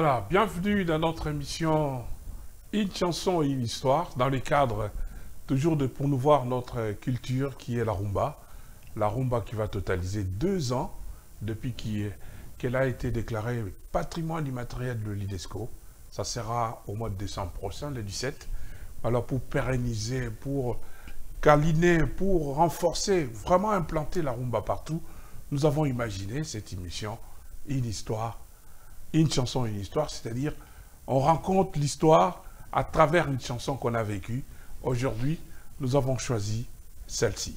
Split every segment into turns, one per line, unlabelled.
Voilà, bienvenue dans notre émission Une chanson et une histoire, dans le cadre toujours de promouvoir notre culture qui est la rumba. La rumba qui va totaliser deux ans depuis qu'elle a été déclarée patrimoine immatériel de l'IDESCO. Ça sera au mois de décembre prochain, le 17. Alors pour pérenniser, pour câliner, pour renforcer, vraiment implanter la rumba partout, nous avons imaginé cette émission, une histoire une chanson, une histoire, c'est-à-dire on rencontre l'histoire à travers une chanson qu'on a vécue. Aujourd'hui, nous avons choisi celle-ci.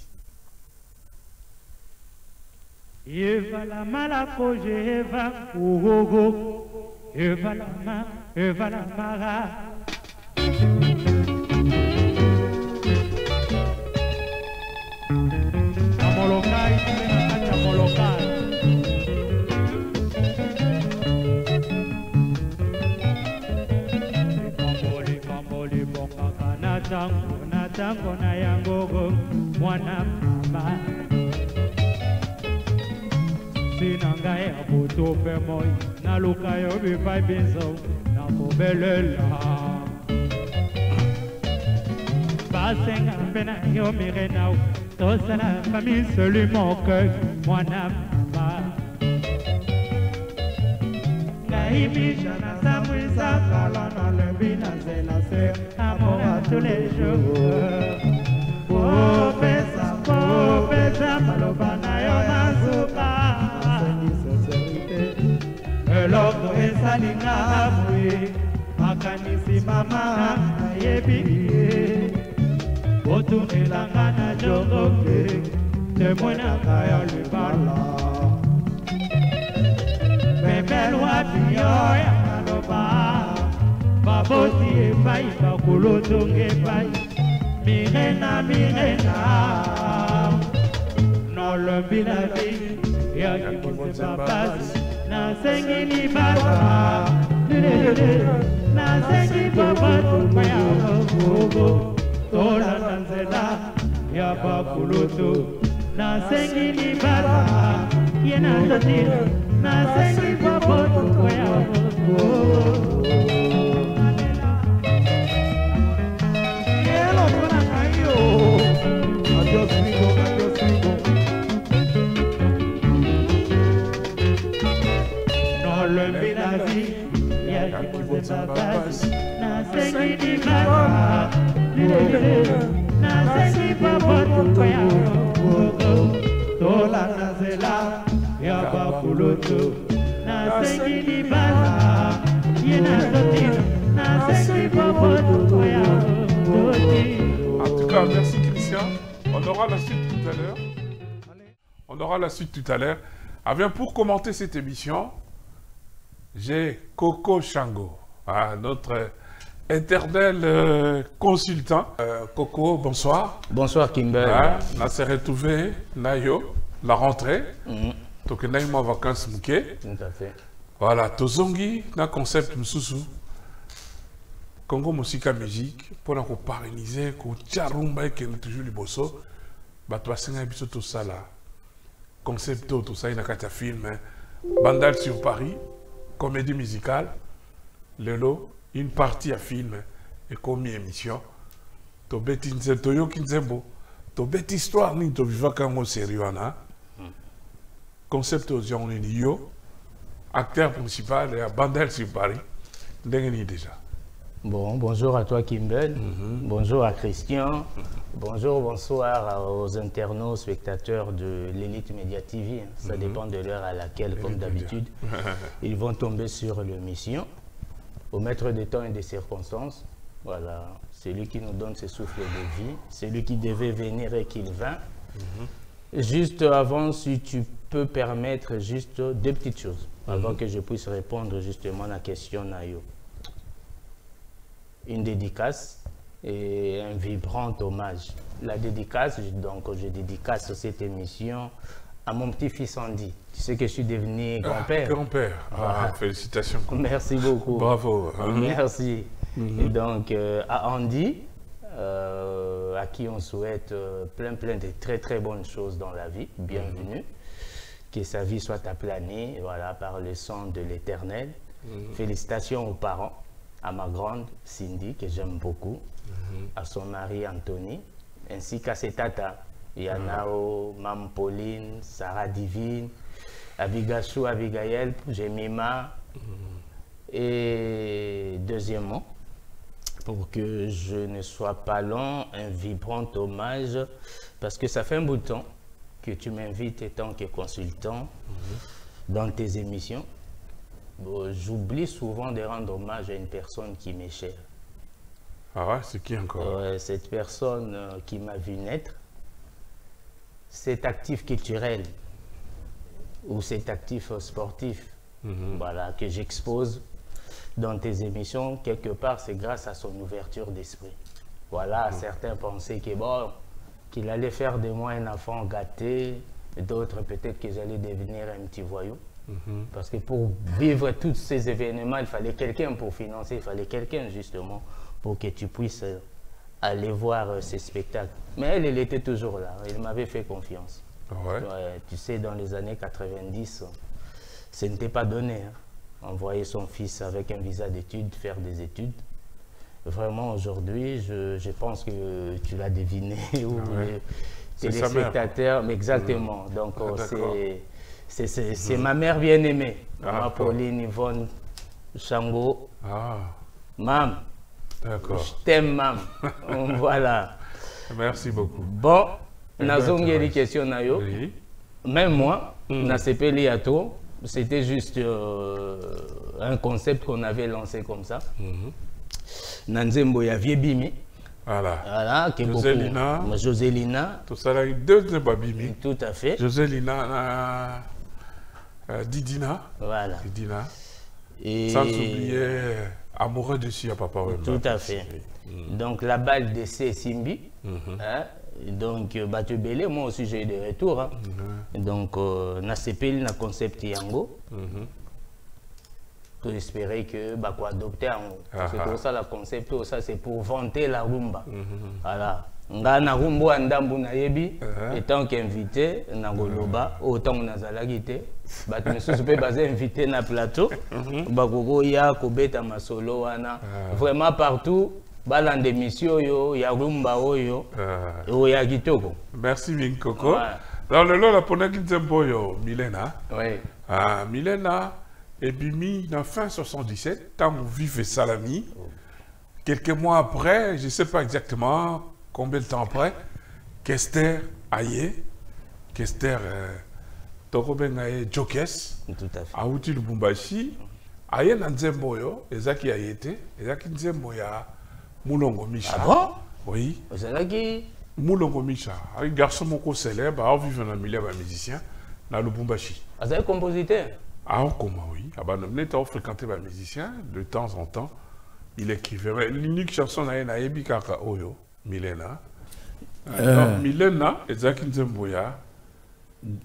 Tango na tango na yangogo mwana mama sina ngai ya butu mpe moi naluka yo bipai biso na kobelela basenga mpe na yo mirenao tosala fami soli moke mwana mama Ibija na Samouissa, parlant dans le bina, c'est la sœur, amour à tous les jours. Oh, Pesa, oh, Pesa, Malobana, Yomazuba. Eloko esalinga boye makanisi mama nayebi ye. Otunelanga na jongo mpe temwenaka ya libala. lelo abiyo ya maloba babosi epai bakolozonga epai mirena mirena. Nolombi na bini yoki kosepa pasi nasengi libala nasengi babatuka ya bagogo tola na nzela ya bakulutu nasengi libala ye na toti nasengi babatuka ya bobobo nolombi na vi yakikoseba basi nasengi libala nasengi bakulutu nasengi libala ye na toti nasengi babatuka ya toti
En tout cas, merci Christian. On aura la suite tout à l'heure. On aura la suite tout à l'heure. Ah bien, pour commenter cette émission, j'ai Coco Chango, ah, notre éternel euh, consultant. Euh, Coco, bonsoir.
Bonsoir Kimber.
Ah, on s'est retrouvé, Nayo, la rentrée. On a eu ma vacances mouké.
Tout à fait.
Voilà, Tozongi, na concept msusu. Congo Musica Musique, nous pérenniser, pour Tcharumba et toujours le bosso, bato basenga biso tout ça là. Concept tout ça, il y a un film, hein. Bandal sur Paris, comédie musicale, lelo, une partie à film, et comme émission. To beti nze to yo kinzembo, to beti histoire ni to vivaka ngo sérieux na. Concept aux gens ni yo, acteur principal et à Bandal sur Paris. Ndenge déjà.
Bon, bonjour à toi Kimbel. Bonjour à Christian. Bonjour, bonsoir aux internautes, spectateurs de l'élite Média TV. Ça dépend de l'heure à laquelle, comme d'habitude, ils vont tomber sur l'émission. Au maître des temps et des circonstances, voilà, c'est lui qui nous donne ce souffle de vie. C'est lui qui devait venir et qu'il vint. Juste avant, si tu peux permettre juste deux petites choses, avant que je puisse répondre justement à la question Nayo. Une dédicace et un vibrant hommage. La dédicace, donc je dédicace cette émission à mon petit-fils Andy. Tu sais que je suis devenu grand-père.
Grand-père. Ah,
Voilà.
félicitations.
Merci beaucoup.
Bravo. hein.
Merci. Et donc, euh, à Andy, euh, à qui on souhaite euh, plein, plein de très, très bonnes choses dans la vie, bienvenue. Que sa vie soit aplanée voilà, par le sang de l'éternel. Félicitations aux parents, à ma grande Cindy, que j'aime beaucoup, à son mari Anthony, ainsi qu'à ses tatas, Yanao, Mam Pauline, Sarah Divine, Abigasu, Abigail, Jemima. Et deuxièmement, pour que je ne sois pas long, un vibrant hommage, parce que ça fait un bout de temps que tu m'invites étant que consultant dans tes émissions. Bon, J'oublie souvent de rendre hommage à une personne qui m'est chère.
Ah ouais, c'est qui encore?
Cette personne euh, qui m'a vu naître, cet actif culturel ou cet actif sportif, voilà, que j'expose dans tes émissions, quelque part, c'est grâce à son ouverture d'esprit. Voilà, certains pensaient que bon, qu'il allait faire de moi un enfant gâté, d'autres peut-être que j'allais devenir un petit voyou. Parce que pour vivre tous ces événements, il fallait quelqu'un pour financer, il fallait quelqu'un justement pour que tu puisses euh, aller voir euh, ces spectacles. Mais elle, elle était toujours là, elle m'avait fait confiance.
Ah ouais?
Ouais, tu sais, dans les années 90, ce n'était pas donné. hein. Envoyer son fils avec un visa d'études, faire des études. Vraiment, aujourd'hui, je, je pense que tu l'as deviné. ou
Ah ouais.
téléspectateurs, mais exactement. Donc,
Ah, d'accord.
c'est- c'est c'est- ma mère bien-aimée.
Ah.
Pauline Yvonne Chango.
Ah,
Mam,
d'accord.
je t'aime, mam. voilà.
Merci beaucoup.
Bon,
Eh ben,
nazongeli question na yo.
Oui.
Même moi,
Mm.
c'était juste euh, un concept qu'on avait lancé comme ça.
Mhm.
Na nzembo ya Viebimi,
Voilà.
voilà, que beaucoup-
Joselina.
Ma Joselina,
Tout ça, là, deux de Babimi.
tout à fait.
Joselina, na, euh, Didina.
Voilà.
Didina.
Et
Sans oublier euh, Amoureux de Sia Papa Wemba.
tout à fait. Donc la balle de C Simbi.
Mhm.
hein, donc euh, Batu Belé, moi aussi j'ai eu des retours. hein. Donc euh, na sepeli na concept yango. Tout espérer que bah quoi adopter yango. C'est
Ah,
pour
ah.
ça la concept oh, ça c'est pour vanter la rumba. Voilà. nga na rumba ndambu nayebi
Uh-huh.
etant qu'invité na goloba autant nazalaki te bato mosusu mpe baza invité na plateau bakokoya kobeta masolo wana vraiment partout balanda émission oyo ya rumba oyo oyo ya kitoko
merci Minkoko.
Ouais.
Dans le lot, la ponaki nzembo yo Milena?
oui.
Ah, Milena ebimi na fin 77, ntango vive Salami. Quelques mois après, je ne sais pas exactement combien de temps après, Kester aye, Kester euh, tokobenga ye Jokes, auti Lubumbashi, aye na nzembo oyo, ezaki aye te, ezaki nzembo ya Mulongo Misha.
ah bon?
Oui.
ozalaki
Mulongo Misha, un garçon moko célèbre, a vivre dans le milieu des musiciens, dans Lubumbashi.
azalaki compositeur?
Ah, comment oui? Ah, nous avons fréquenté les musiciens de temps en temps. Il écrivait. L'unique chanson, c'est Naebi Kaka Oyo, Milena. Euh... Milena, Ezaki Nzemboya,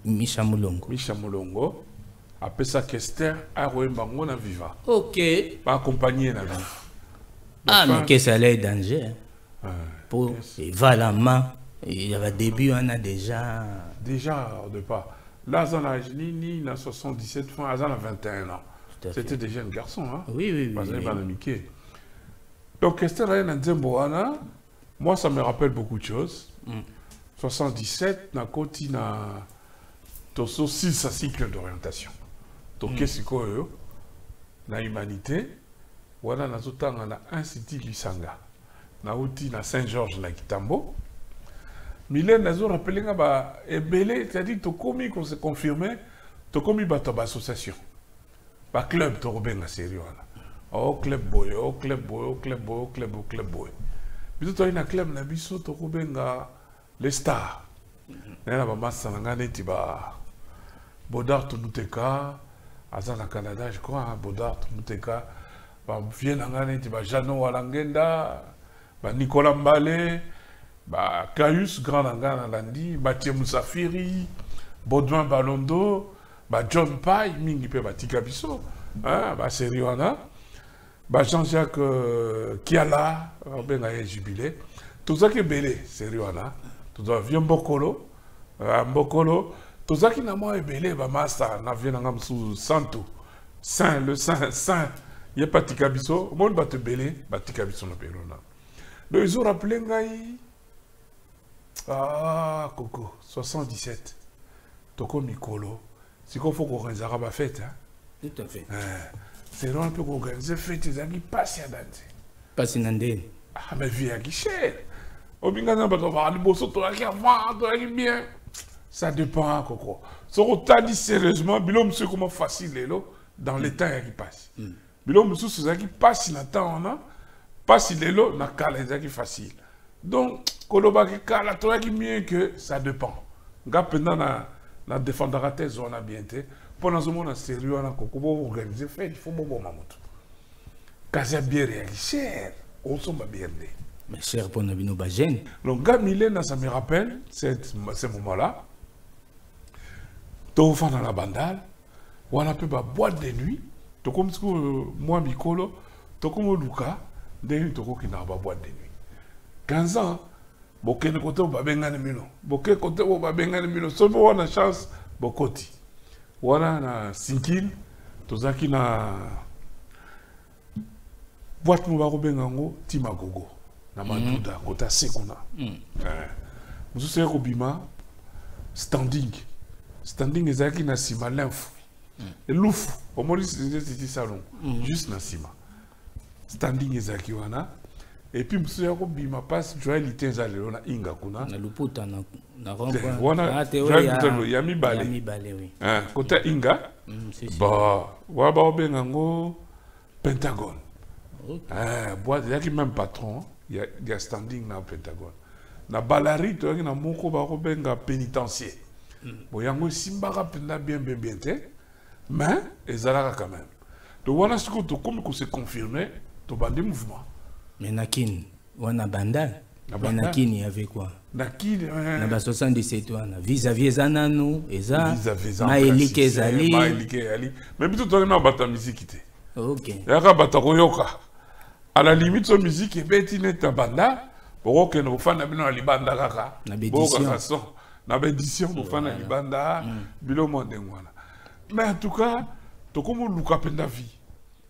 misha mulongo
Misha Molongo, après ça, Kester, Aroe Bango na Viva.
ok
Pas accompagné na vie.
ah mais que ça allait danger hein.
euh,
pour eva la main il y avait début on a déjà
déjà, au départ, là, ni, ni, na 77, fin, à 21 ans. C'était déjà un garçon, hein.
oui oui oui, oui.
mike. Donc, moi, ça me rappelle beaucoup de choses. 77, na koti na toso 6 à cycle d'orientation. Toke sikoyo, na humanité, wana nazotanga na institut Lisanga. Na uti na Saint-Georges na Kitambo. Mylène nazo rappelé nga ba ebele, c'est-à-dire tokomi qu'on se confirmé, tokomi bato ba association. Ba club tokobenga sérieux wana. Oh club boy, oh club boy, oh club boy, oh club, oh club boy. Biso toyi na club na biso tokobenga les stars. Na na ba massa na nga neti ba Bodar Tunuteka, aza na Canada, je crois, hein, Bodar Tunuteka, ba vie na nga neti ba Jano Walangenda, ba Nicolas Mbale, ba Caius Grand na nga na landi, Mathieu Moussafiri, Baudouin Balondo, ba John Pai, mingi biso, hein, ba seri wana, ba Jean-Jacques euh, Kiala, obenga ye jubilé, tozalaki ebele seri wana, tozala vie mbokolo, uh, mbokolo, tozalaki na mwa ebele bamasta na vie na nga mosusu santo, saint le saint saint. Ye batika biso omoni bato ebele batika biso na ngai ah koko 77 toko mikolo. Sikoyo fo koorganizaka bafete hein?
tout à fait
sero wana mpe koorganize fete ezalaki mpasi ya danze
mpasi na
ah mais vie yaki cher obingana na bato baka liboso toyaki avant toyaki bien ça dépend koko soki otali sérieusement bilo mosusu ekoma facile lelo dans le temps eyaki mpasi bilo mosusu ezalaki mpasi na temps wana mpasi lelo na kala ezalaki facile. Donc kolobaki kala toyaki mieux que ça dépend nga mpenza na na défendaka thèse wana bien te mpo nazomona sérieux wana koko boorganize fete il faut boboma motu kasi ya biere cher osomba biere nde
mais cher mpo na bino bagene
Donc, Gamilena, ça me rappelle ce moment-là. Tofa dans la bandale, on a peu boîte de nuit. To comme ce que moi, Mikolo, to comme Luka, de nuit, to qui n'a pas boîte de nuit. 15 ans, bokene kote bo babengani mino. Boke kote bo babengani mino. Soki wana chance bokoti. Wana na sinkil tozalaki na boîte mo bakobenga yango timagogo na maduda kota se kuna Eh, mosusu ya kobima standing. Standing ezalaki na nsima linfu elufu omoni titi salon juste na nsima. Standing ezalaki wana epuis mosusu ya kobima mpasi joyalité eza lelo na inga kuna.
Na luputa na, na rond
Te,
point.
wana
Ah, ya-
mibale. Eh, kota inga?
Mm, si, si.
ba wana bakobenga yango pentagone. Eh, boîte ezalaki même patron ya, ya standing na pentagone. Na balari toyaki na moko bakobenga pénitencier bo yango esimbaka mpenza bien bien bien te mais ezalaka quand même. To wana sikoyo tokómi kose confirme tobandi mouvement
mais na kini wana bandal.
Na
mais
bandal.
na kini avait quoi?
Na kini eh,
na ba 77 wana vis-à-vis eza nanu eza
classique,
ezali.
Maelike ezali. Mais biso tozali na bato ya miziki te.
Ok.
Yaka bato koyoka. À la limite so musique ebeti neti na banda bokokende bofanda bino na libanda kaka.
Na baédition.
bokokaka son na baédition bofanda na libanda biloko ndenge wana mais en tout cas tokomi oluka mpenza vie.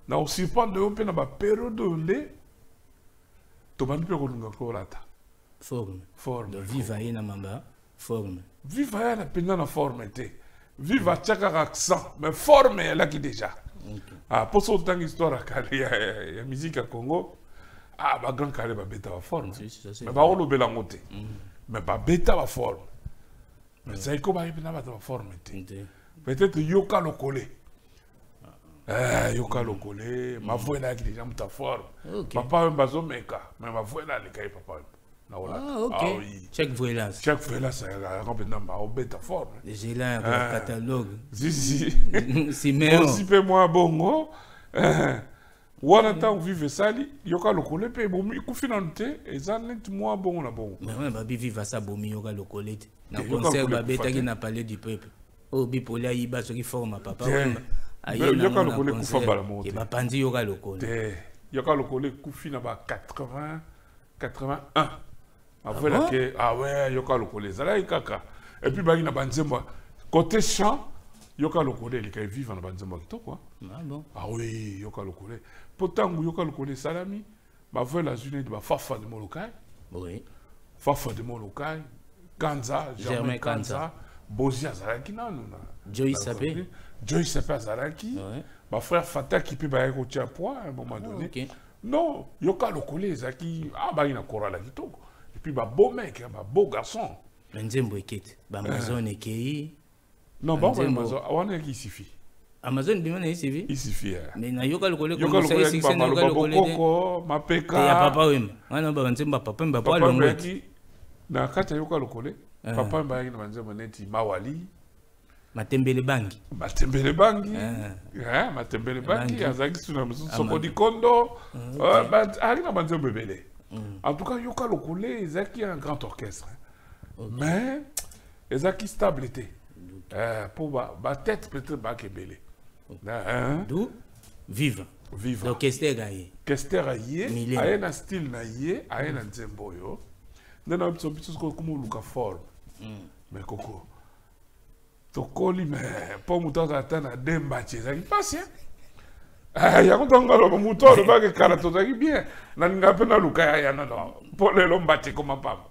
Na kosurprendre yo mpe na baperiode oyo nde tobandi mpe kolinga kolata
forme.
Forme.
Viva ye na mamba forme.
Aya na mpenza na forme te. Vive atya kaka accent. Mais forme eyalaki déjà? Ah, mpo so otanga histoire ya kale ya, ya, ya musique ya congo. Ah, bagrand kale babeta baforme mais
vrai.
bakolobela yango te. Mais babeta baforme mais ezali ko bayebi na bato baforme te. Peut-être yoka lokole yoka lokole mavoela ayaki déjà moto aforme
Ok.
papa oyo bazomeka mais mavoela alekai papa oyo
ah ok.
Ah, chaque fois sayaka mpenza baobeta forme
catalogue.
Zizi mpe mwa bongo. Eh, wana ntango vive esali yoka lokolo mpe ebomi ekufi nanu te eza neti mwa bongo na bongo.
Mais wana babi viva sa bomi yoka lokolo ete na
Eh,
concert babetaki
te.
na palais du peuple. Oyo bipoli ayiba soki forme papa
Te.
wemba
yoka lokolo ekufa mbala moko
e bapanzi yoka lokolo
te yoka lokolo ekufi na ba 80 81 avelake awe yoka lokolo ezalaki kaka epuis baki na banzembo côté champ yoka lokolo elekai vive na banzembo ya kitoko ah.
ah bon
ah oui yoka lokolo mpo ntango yoka lokolo esalami bavela azwi neti bafafa de molokai
oui
fafa de molokai kanza germain Kanza. bozi azalaki nanu na
Joyce Ape.
joyce ape azalaki
Ouais.
bafrère fataki mpe bayaki kotia poids à un moment
Ah,
donné.
Ok.
non yoka lokolo ezalaki ah baki na korala kitoko epuis babo mec babo garçon.
Me nzembo ekete baamazon ekei
non bango
Nzembo.
wana yaki isifi
amazon bima na
isifi eh.
me na yoka
yoka
ekomisa
lokolo yaki
esuccès na yoka
bokoko
Te
mapeka
ya papa wemba wana ba banzembo ya papa
papa
alongo
yaki na kati ya yoka lokole
Ah.
papa bayaki na banzembo neti mawali
matembele bangi.
Matembele bangi.
Ah.
Eh, matembele bangi azalaki suna mosusu
Ah,
soko
ma-
dikondo Eh, but azalaki na banzembo ebele en tout cas yoka lokole ezalaki un grand orchestre mais ezalaki stable te mpo ba- batete peut-être baaki ebele Eh,
du vive
viva
l'orchestre aye
kester aye aye na style na ye aye na nzembo oyo nde na biso biso koma oluka forme. Mais koko tokoli me mpo moto azala ata na dembaci ezalaki mpasi yango ntango aloba moto alobaki kala tozalaki bien. Nalinga mpe naluka ya yana no mpo lelo mbate koma pamba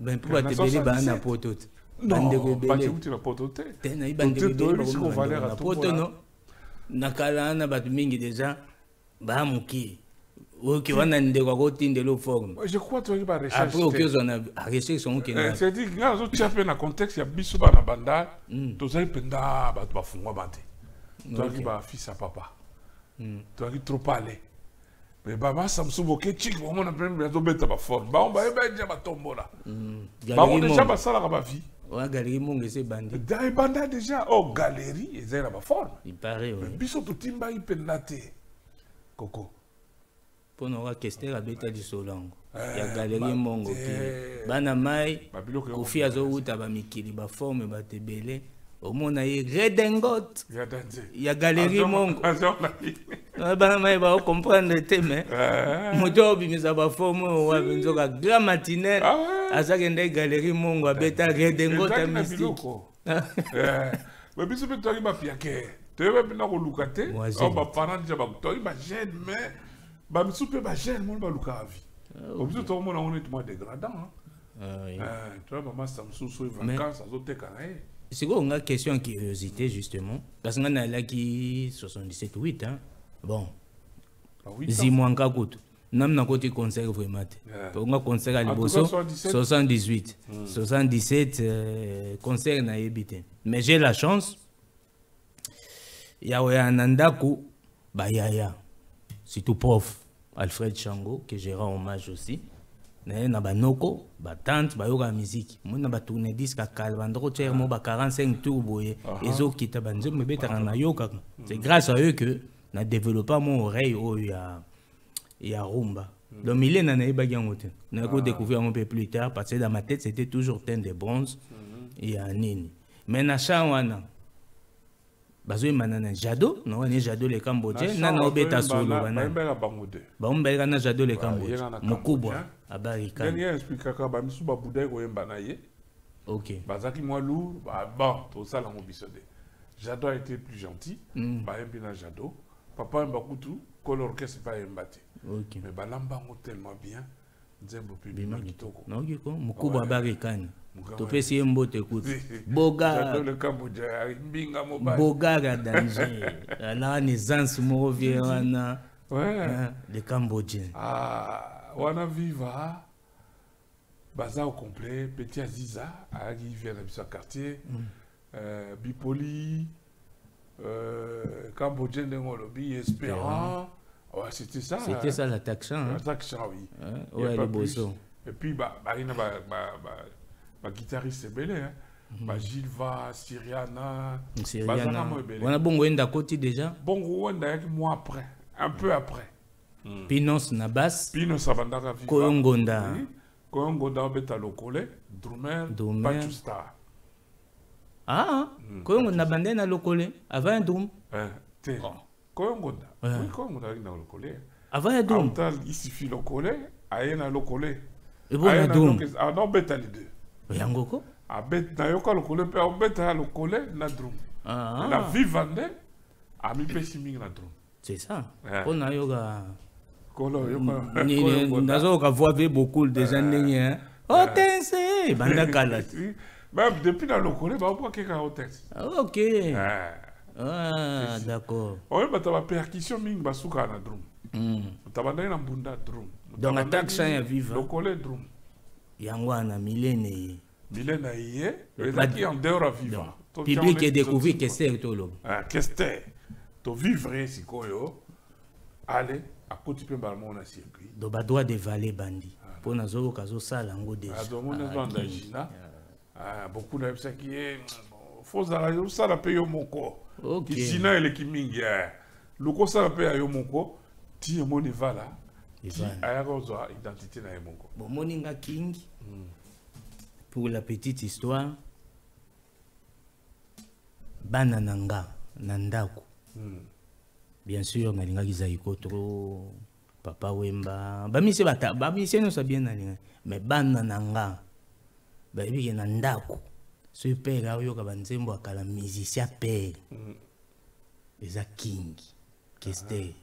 mpo
Na
bato ebele baa na
77.
poto te bandeko
na te
te nayi bandeko ebele na no na kala bato mingi deja baa moke oke wana ndeko akotindela oforme
je crois toyaki barecherche
après okozwa na recherche okokenda
cetadire nga nazotia mpe na contexte ya biso bana banda tozali mpenza bato bafungwama te tozalaki bafils ya papa. Tozalaki trop ale me bamasa mosusu boke ciki bamona mpe azobeta baforme bango bayeba eja batombola bango deja basalaka bavie
wa galerie mongo ese ebandi
da ebanda deja o galerie ezali na baforme
ipare
me biso totimbaki mpenza te koko
mpona oka kester abeta lisolo yango
Eh,
ya galerie mongo
te.
ke bana mai kofi azowuta bamikili baforme bato ebele omona ye redengot
ya
ya galerie mongo
azonaki
bana mai baocomprendre te me moto aobimisa baforme oyo wapi nzoka grand matinel
Ah ouais.
azakende galerie mongo abeta redengot ya
biloko. Eh, me biso mpe toyaki bapiake toyeba mpena koluka te. Baparent toyaki bagene mais bamisu mpe bagene moni balukaka vie biso tokomona ngo neti mwa dégradant
Ah, oui.
toya bamasa mosusu oyo vacance azoteka na ye
sikoyo nga question ya curiosité justement? Kasi nga nayalaki 77 8 hein? bon.
Ans.
zimwanga kutu nam nakoti concert vraiment te po nga concert ya liboso
cas, 77.
78 77 euh, concert nayebi te mais j'ai la chance. Ya koya na ndako bayaya surtout prof alfred chango que je rends hommage aussi. Na banoko batante bayokaka miziki moi na batourne disque akala bandoko tiere mo ba 45 tour boye ezokita banzembo ebetaka nayokaka c'est grâce à eux que na développa mo oreille oyo ya ya rumba. Donc milena nayebaki yango te. Naye kodécouvrir yango mpe plus tard parce que dans ma tête c'était toujours teint de bronze ya nini. Mais na champ wana bazoyembana na jado? Nawana jado lekambo te na naobeta solo bana.
bayembaka bango te
baombaleka na jado lekambo
na
te mokubwa
hein.
abarikani
ndenge explikaka bamisu babudaki koyemba na ye
ok.
Bazalaki mwa lour ba- bon tosala yango biso te jado a été plus gentil. Bayembi na jado. Papa yemba kutu kolo orchestre mpe ayemba te
ok.
Mais balamba yango tellement bien. Nzembo mpe bima kitoko.
Ko mokubwa abarikani topesi ye mbote kutu. Bogara danger alaka na essence moko vie wana. Hein, le cambodgien
Ah, wana viva baza au complet. Petit aziza ayaki vie na biso ya quartier. Euh, bipoli euh, cambodgien ndenge olobi espérant. Ouais, c'était ça
c'était ça la taxan
attaction oui.
Hein,
Il y a
oyo ya
pas
liboso
et puis ba- bayi na baguitariste ebele hein. bagilva siriana bazanga mo ebele
wana bongo oyenda akoti déjà.
Bongo wenda ayaki mois après un peu après.
Pinos na basse.
Pino sabandaka viva.
Koyo ngonda.
Oui. koyo ngonda obeta lokole drumer pachustar
ah koyo ngonda bande na lokole. Avant ya drum.
Eh, te. Koyo ngonda.
Ouais.
oui koyo ngonda alaki na lokole.
Avant ya drum.
Auta isifi lokole aye na lokole.
Ebo
Aye
na drum.
lokes- ah, les deux
yango ko
abet nayoka lokole mpe aobeta ya lokole na drum
Ah,
na viva nde amipesi mingi na drum
c'est ça.
Ouais.
mpo nayoka
kolo yoka
Ni-
koyo
ni-
ngonda.
nazoyoka voix ve beaucoup déjà ndenge hein. otense banda kala. Te
même depuis na lokole baobwakeka otex
ok. Ah d'accord.
Oyebata bapercussion mingi basukaka na drum
Mm.
tabandaki na mbunda drum
Donc, attaque champ ya viva.
lokole drum
yango wana milene ye.
Bile na ye ezalaki en dehors ya viva
public edécouvrir kester toloba
kester tovivre sikoyo. Ale akoti mpe mbala moko na circuit.
Do badroit de vale bandi mpo nazoyoka azosala yango déjà.
Azomona ezwanda jina beaucoup nayebisaki ye fozala osala mpe yo moko.
Ok.
kisina eleki mingi eh. luka osala mpe ya yo moko ti emoni
Evala.
Ayaka ozwa identité na ye moko
bomoni nga king. Pour la petite histoire bana na nga na ndako. Bien sûr nalingaki zaiko tro papa wemba. Bamisi bata bamisi nyonso bien nalinga mais bana na nga bayebiki na ndako. Soki pere aoyoka banzembo akala musicien pere eza king kester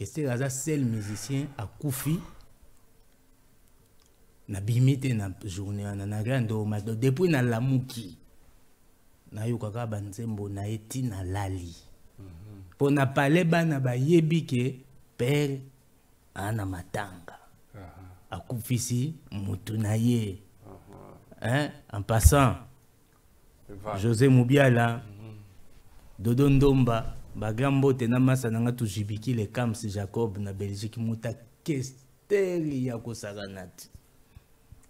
kester aza seul musicien akufi. Nabimi te na journée wana na rendre hommage donc depuis nalamuki nayokaka banzembo na ye ti nalali mpo na pale bana bayebi ke pere aa na matanga akufisi mutu na ye. Hein? en passant josé mobiala dodo ndomba bagrand mbote na masa na nga tozwibiki le cams jacob na belgique muta kesteri ya kosakana te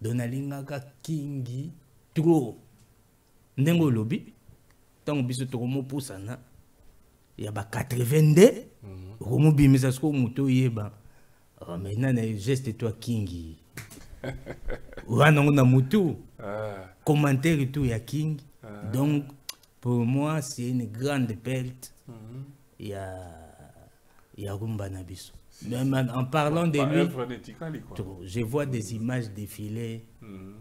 do nalingaka kingi tro. Ndenge olobi ntango biso tokomopusana ya ba 82 okomobimisa sikoyo moto oyeba. Oh, maintenant na geste toi kingi. Wana ngo na mutu
Ah,
commentaire tout, il y a King. Donc, pour moi, c'est une grande perte. Il y a, il y a Rumba Nabiso. Même en, en parlant de lui, je vois des images défiler.
Mhm.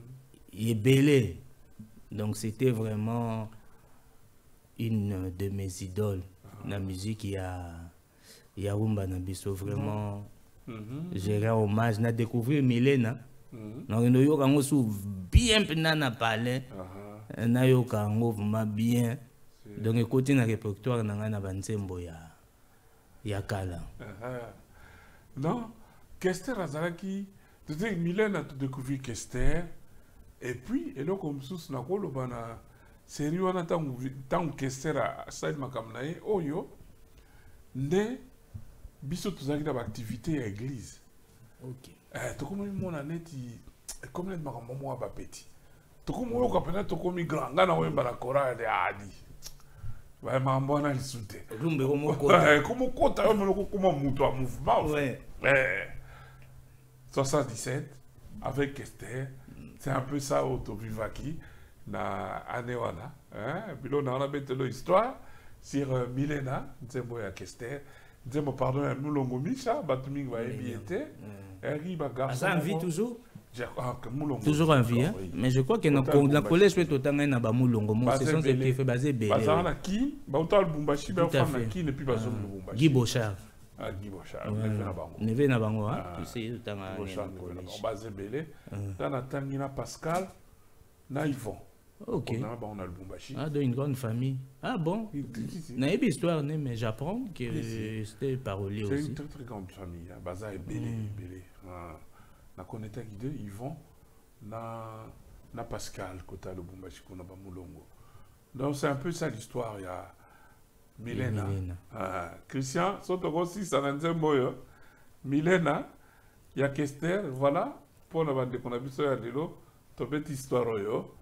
Il est belé. Donc, c'était vraiment une de mes idoles. La musique, il y a, il y a Rumba Nabiso. Vraiment,
Mhm.
j'ai rend hommage. On a découvert Milena.
Mhm.
Donc, nous avons bien pendant parler.
Aha.
nayoka yango vraiment bien donc ekoti na répertoire na ngai na banzembo ya ya kala.
Non, Kester azalaki, tete Milen a tout découvert Kester, et puis, eloko mosusu nakoloba na série wana ntango Kester asali makambo na ye oyo nde biso tozalaki na baactivité ya église.
Okay.
Eh, tokomi mona neti ekomi neti makambo moko ya bapeti. Tokomi oyoka mpena tokomi grand ngai nakoyemba na korale adi. Ba- makambo wana lisu te
komokota
Eh, yo melo kokoma moto ya mouvement
ouais.
Eh, 77 avec Esther c'est un peu ça autovivaki na année wana hein? bilo na wana betelo histoire sur euh, milena nzembo ya kester nzembo pardon ya mulongo misha bato mingi bayebi ye te eri
vie toujours? Toujours en vie hein? Mais je crois que na, collège pe totanga na mo ce sont ces fait
bazomi lubumbashi
guy bochard.
Ah, Guy Bochard, na bango
hein?
Ah.
tu sais totanga na
na pascal na yvon.
Ok.
Na bango na lubumbashi.
Ah donc une grande famille. Ah bon. Nayebi histoire mais j'apprends que c'était parolier
C'est
aussi.
une très très grande famille. hein. Baza. Ah, Na konetaki de Yvon na na Pascal kota Lubumbashi kuna ba mulongo. Donc c'est un peu ça l'histoire il y a Milena. Ah, Christian soto ko sisa na nzembo oyo. Milena ya Kester voilà. Pour na bande kona biso ya lelo tobeti histoire oyo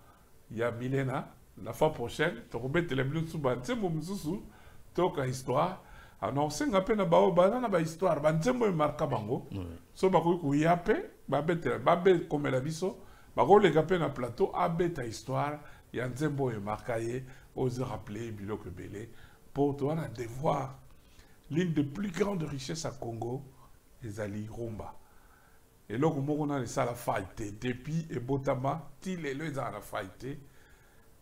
ya Milena. La fois prochaine tokobetela bino su banzembo mosusu toyoka histoire anaosenga mpe na bao baza na bahistoire banzembo emarka bango. So bakoki koya mpe babetela bakomela biso. Bakoleka mpe na plateau abeta histoire. Ya nzembo oyo emarka ye ozo rappele biloko ebele mpo toza na devoir l'une des plus grandes richesses à congo ezali rumba. Eloko moko nano esala fai te depuis ebotama ti lelo ezala na fai te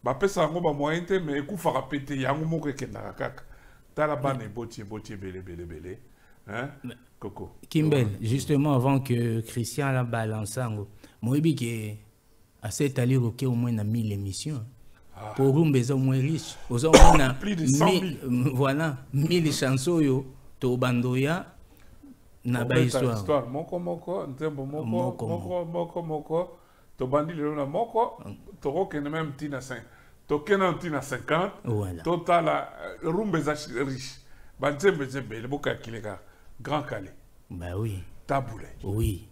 bapesa yango bamoyen te me ekufaka mpe te yango moko ekendaka kaka tala bana eboti eboti ebele ebele ebele hein? koko
Kimbel, justement avant que Christian la balance yango, moyebi ke asetali roke au moins na 1000 émissions.
Ah.
Pour Rumba eza au moins riche. Oza au moins na
Plus de 100 000.
mi- voilà, 1000 chansons yo to bandoya na ba
Kobeta
histoire.
histoire moko moko nzembo moko
Moko,
moko moko moko tobandi lelo na moko tokokende ntina 5 tokende ntina 50
Voilà.
totala euh, rumba eza riche. Banzembo eza ebele bokayakile kaka grand calais.
Bah oui.
tabule
Oui.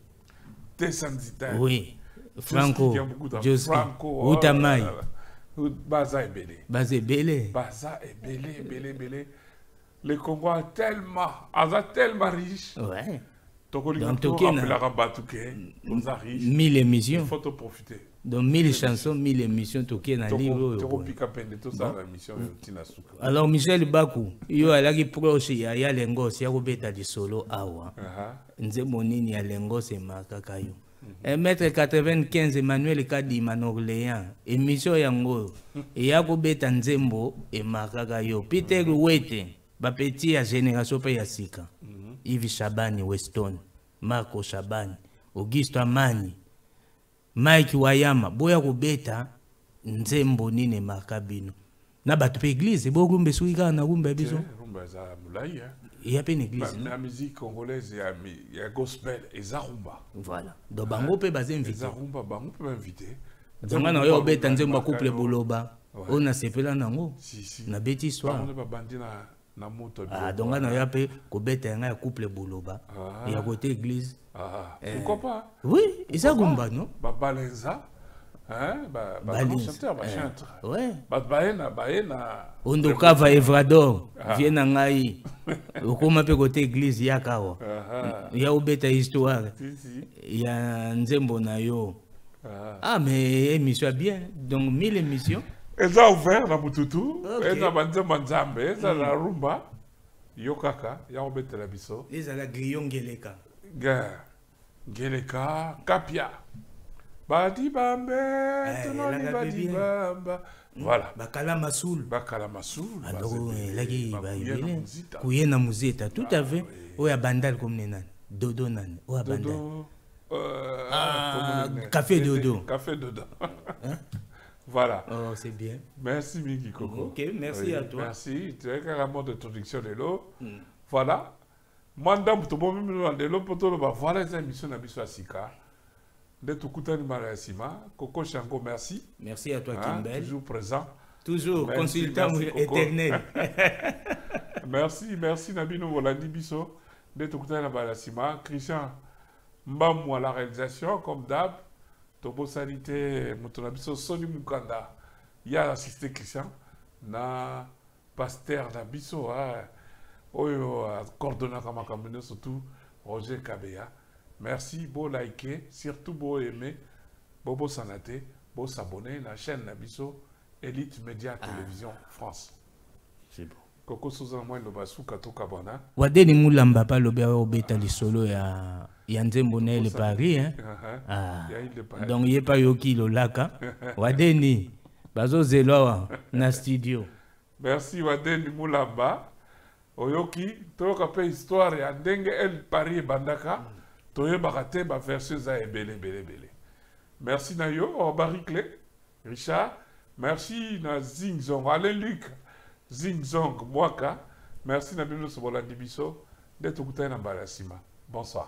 tesanzita
Oui. Franco,
Franco oh
Utamai,
là là là. baza ebele. Baza ebele. Ebele ebele le congo a tellement aza tellement riche.
Ouais.
tokolinga
tokena-
toapelaka bato ke oza riche
1000
il faut toprofite
Donc 1000 chansons, 1000 émissions toke na livre alors michel baku yo alaki proche ya ya lengos ya kobeta lisolo awa. Nzembo nini ya lengos emakaka yo. Eh, maître 95 emmanuel kadima na orléans émission yango eya kobeta nzembo emakaka yo. Peter wete bapeti ya génération mpe ya sika. Ivi shabani weston marco shabani augusto amani mike wayama boya kobeta nzembo nini emarka bino? Na bato mpe eglize borumba soki kaka na rumba biso? Eya mpe na eglizevoilà do bango mpe baza invitezanga na oyo obeta nzembo acouple boloba. Oyo nasepela nango. Nabeti histoire Ah, donc nga na yo mpe kobeta yanga ya couple boloba
Ah.
ya kote église.
Ah, pourquoi pas?
Oui eza gumba no
babalenza hein, ba- ba-
Balinza.
chanteur bachantre
ouais.
Bato baye na baye na
ondokava evrador. Vie na ngai okóma mpe kote église yaka awa
Aha.
ya obeta histoire. Ya nzembo na yo.
Ah.
ah mais émission ya bien. Donc mille émission
eza ouvert na mututu
Ok.
eza banzembo nzambe eza na rumba. Yo kaka ya kobetela biso.
Ezala grillon ngeleka.
Ga ngeleka kapia. Badibambe tonoli
elaka pe bien.
badibamba voilà.
Bakala masulu
bakala masulu
alors elaki
bakuye na
bayebele kuye na muzeta tout à fait. oyo ya bandal komne nani. Dodo nani. Oyo ya bandal.
dodo euh,
Ah, café dodo.
café dodo voilà.
Oh c'est bien.
Merci mingi koko.
Ok, merci à toi.
merci. Tu as kaka mot d'introduction lelo voilà. Mwa ndambu tobomi bino na lelo mpo toloba voilà eza émission na biso ya sika. Nde tokutani mala ya nsima koko shango merci.
Merci à toi
hein,
kimbel.
toujours présent.
Toujours
Merci,
consultant
merci,
éternel.
Merci merci na bino bolandi biso nde tokutani na bala ya nsima christian mbambu à la réalisation comme d'hab tobosani te moto na biso soni mukanda. Ya assisté christian na paster na biso ah, oyo acordonnaka makambo nyonso tu roger kabeya. Merci bolike surtout boaime bobosana te bosabone na chaîne na biso elite média télévision france.
C'est bon wadeni mulamba mpe alobi awa obeta lisolo ya ya nzembo na ele paris hein? ah.
ile pa
donc ye mpe ayoki lolaka wadeni bazozela awa na studio.
Merci wadeni mulamba oyoki toyoka mpe histoire ya ndenge el paris ebandaka toyebaka te baversion eza ebele ebele ebele. Merci na yo obarikle richard. Merci na zingzong alain luc zingzong mwaka. Merci na bino nyonso bolandi biso. Nde tokutani na mbala bonsoir